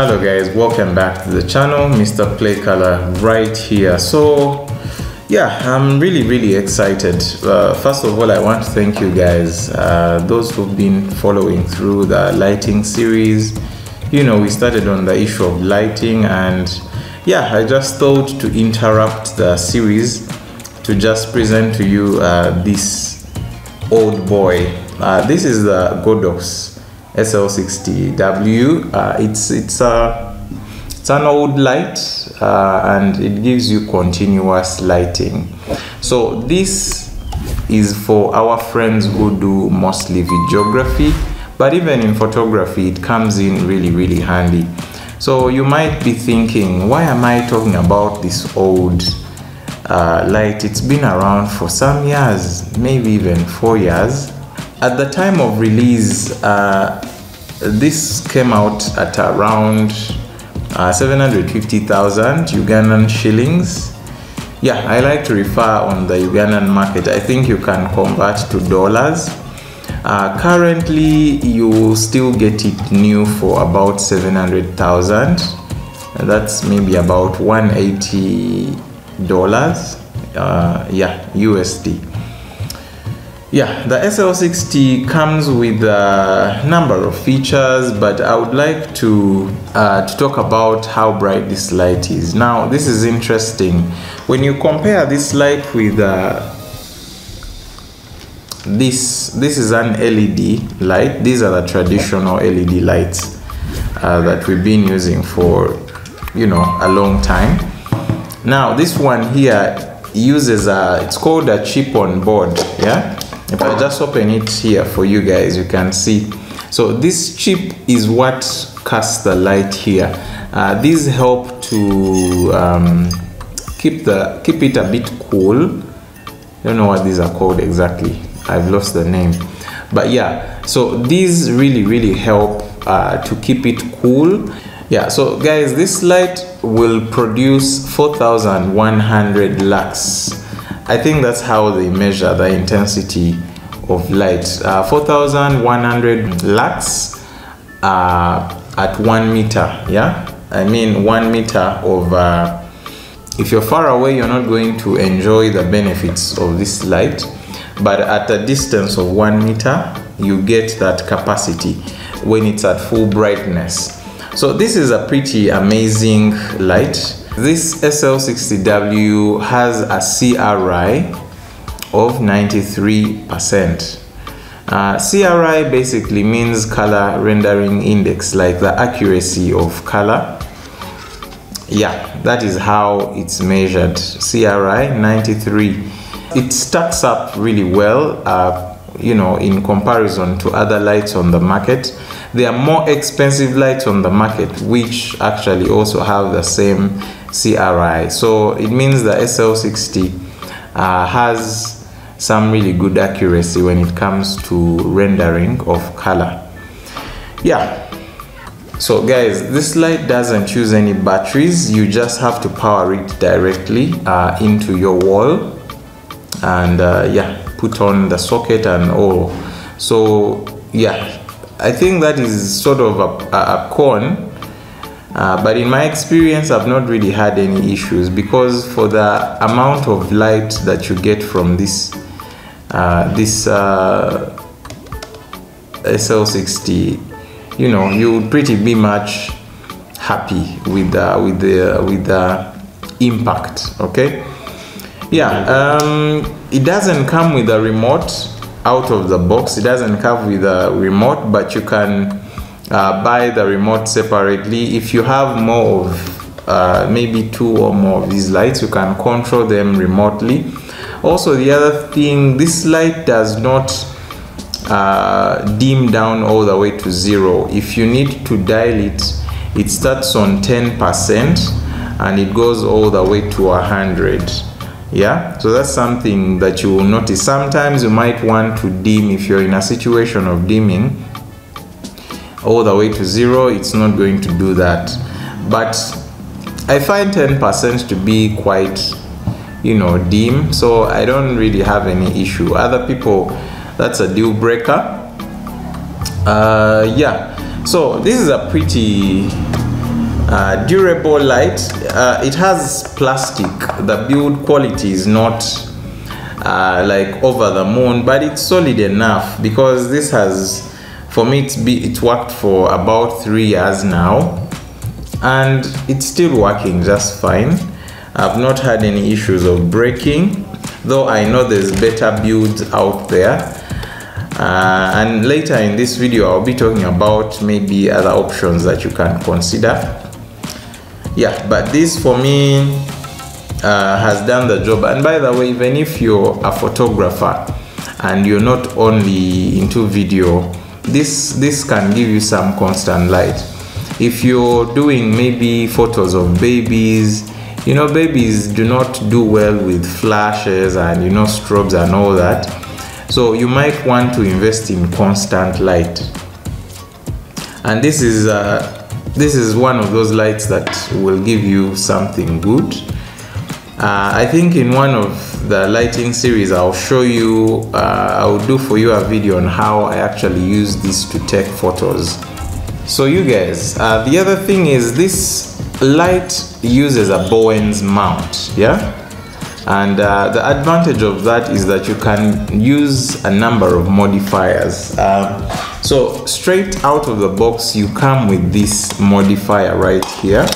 hello guys. Welcome back to the channel. Mr Playkala right here. So yeah i'm really really excited. Uh, first of all i want to thank you guys uh, those who've been following through the lighting series. You know we started on the issue of lighting and yeah i just thought to interrupt the series to just present to you uh, this old boy. Uh, this is the godox SL60W. Uh, it's it's a it's an old light uh, and it gives you continuous lighting. So this is for our friends who do mostly videography, but even in photography, it comes in really really handy. So you might be thinking, why am I talking about this old uh, light? It's been around for some years, maybe even four years at the time of release, uh, this came out at around uh, 750,000 Ugandan shillings. Yeah, I like to refer on the Ugandan market. I think you can convert to dollars. Uh, currently, you still get it new for about 700,000. That's maybe about 180 dollars. Uh, yeah, USD. Yeah, the SL60 comes with a number of features, but I would like to uh, to talk about how bright this light is. Now, this is interesting. When you compare this light with uh, this, this is an LED light. These are the traditional LED lights uh, that we've been using for, you know, a long time. Now, this one here uses a, it's called a chip on board, yeah? If I just open it here for you guys you can see. So this chip is what casts the light here. Uh, these help to um, keep the keep it a bit cool. I don't know what these are called exactly. I've lost the name. But yeah so these really really help uh, to keep it cool. Yeah so guys this light will produce 4100 lux I think that's how they measure the intensity of light. Uh, 4100 lux uh, at one meter. Yeah, I mean one meter of. Uh, if you're far away, you're not going to enjoy the benefits of this light, but at a distance of one meter, you get that capacity when it's at full brightness. So this is a pretty amazing light this SL60W has a CRI of 93%. Uh, CRI basically means color rendering index, like the accuracy of color. Yeah, that is how it's measured. CRI 93. It stacks up really well, uh, you know, in comparison to other lights on the market. There are more expensive lights on the market which actually also have the same CRI. So it means the SL60 uh, has some really good accuracy when it comes to rendering of color. Yeah. So guys, this light doesn't use any batteries. You just have to power it directly uh, into your wall and uh, yeah, put on the socket and all. So yeah, I think that is sort of a, a, con uh, but in my experience, I've not really had any issues because for the amount of light that you get from this uh, this uh, SL60, you know, you would pretty be much happy with the with the with the impact. Okay, yeah. Um, it doesn't come with a remote out of the box. It doesn't come with a remote, but you can uh, buy the remote separately. If you have more of uh, maybe two or more of these lights, you can control them remotely. Also, the other thing, this light does not uh, dim down all the way to zero. If you need to dial it, it starts on 10% and it goes all the way to 100 yeah so that's something that you will notice sometimes you might want to dim if you're in a situation of dimming all the way to zero it's not going to do that. But I find 10% to be quite you know dim. So I don't really have any issue. Other people that's a deal breaker. Uh, yeah. So this is a pretty uh, durable light. Uh, it has plastic. The build quality is not uh, like over the moon but it's solid enough because this has for me it's be it worked for about three years now. And it's still working just fine. I've not had any issues of breaking though i know there's better builds out there. Uh, and later in this video i'll be talking about maybe other options that you can consider. Yeah but this for me uh, has done the job. And by the way even if you're a photographer and you're not only into video this this can give you some constant light. If you're doing maybe photos of babies you know babies do not do well with flashes and you know strobes and all that. So you might want to invest in constant light. And this is uh, this is one of those lights that will give you something good uh, I think in one of the lighting series I'll show you uh, I'll do for you a video on how I actually use this to take photos. So you guys uh, the other thing is this light uses a Bowens mount yeah? And uh, the advantage of that is that you can use a number of modifiers. Um, so straight out of the box you come with this modifier right here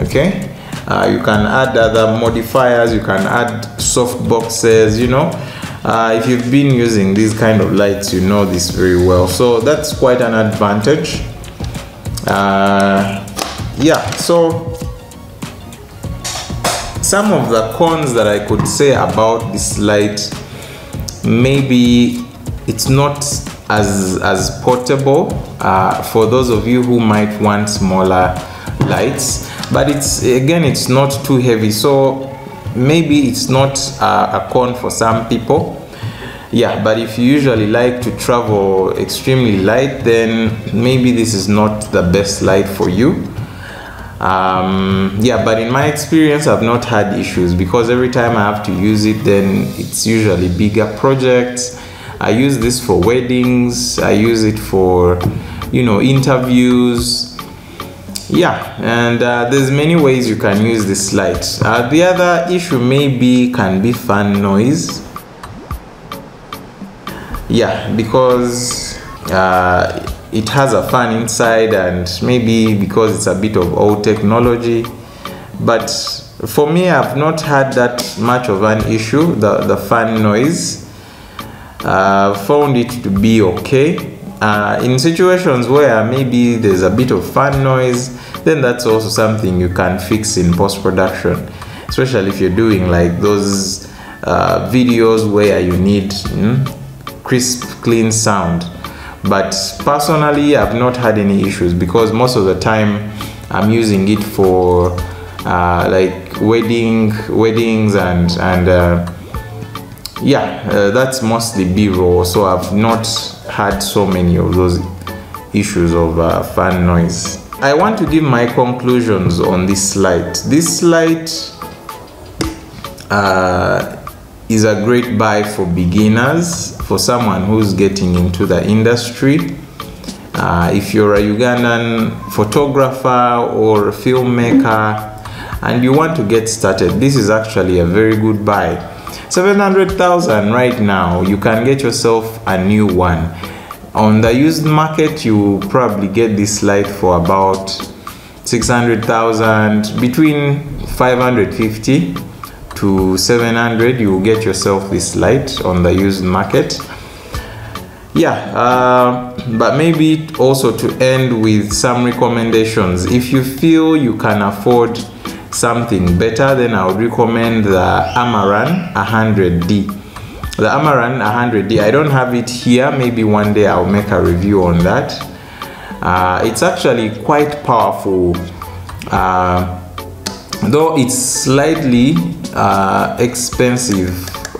okay? Uh, you can add other modifiers you can add soft boxes you know? Uh, if you've been using these kind of lights you know this very well. So that's quite an advantage. Uh, yeah so some of the cons that I could say about this light maybe it's not as as portable uh, for those of you who might want smaller lights but it's again it's not too heavy. So maybe it's not uh, a con for some people. Yeah but if you usually like to travel extremely light then maybe this is not the best light for you. Um, yeah but in my experience i've not had issues because every time i have to use it then it's usually bigger projects. I use this for weddings. I use it for you know interviews yeah and uh, there's many ways you can use this light. Uh, the other issue maybe can be fan noise. Yeah because uh, it has a fan inside and maybe because it's a bit of old technology. But for me i've not had that much of an issue the the fan noise. Uh, found it to be okay. Uh, in situations where maybe there's a bit of fan noise then that's also something you can fix in post-production especially if you're doing like those uh, videos where you need mm, crisp clean sound. But personally i've not had any issues because most of the time i'm using it for uh, like wedding weddings and and uh, yeah uh, that's mostly b-roll. So i've not had so many of those issues of uh, fan noise i want to give my conclusions on this light this light uh, is a great buy for beginners for someone who's getting into the industry. Uh, if you're a ugandan photographer or filmmaker and you want to get started this is actually a very good buy. 700,000 right now you can get yourself a new one on the used market you probably get this light for about 600,000 between 550 to 700 you will get yourself this light on the used market. Yeah uh, but maybe also to end with some recommendations. If you feel you can afford something better then i would recommend the amaran 100d the amaran 100d i don't have it here. Maybe one day i'll make a review on that. Uh, it's actually quite powerful. Uh, though it's slightly uh, expensive.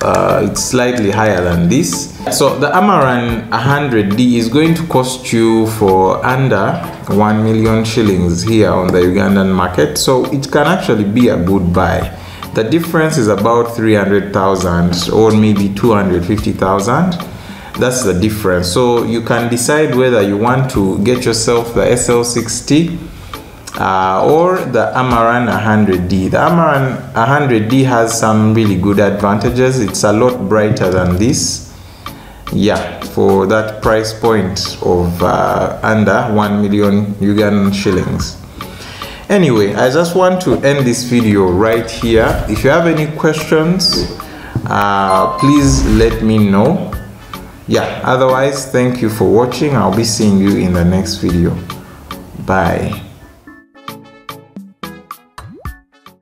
Uh, it's slightly higher than this. So the amaran 100d is going to cost you for under 1 million shillings here on the ugandan market. So it can actually be a good buy the difference is about 300,000 or maybe 250,000 that's the difference. So you can decide whether you want to get yourself the sl60 uh, or the amaran 100d the amaran 100d has some really good advantages. It's a lot brighter than this. Yeah for that price point of uh, under 1 million Ugandan shillings anyway i just want to end this video right here. If you have any questions uh, please let me know. Yeah otherwise thank you for watching. I'll be seeing you in the next video. Bye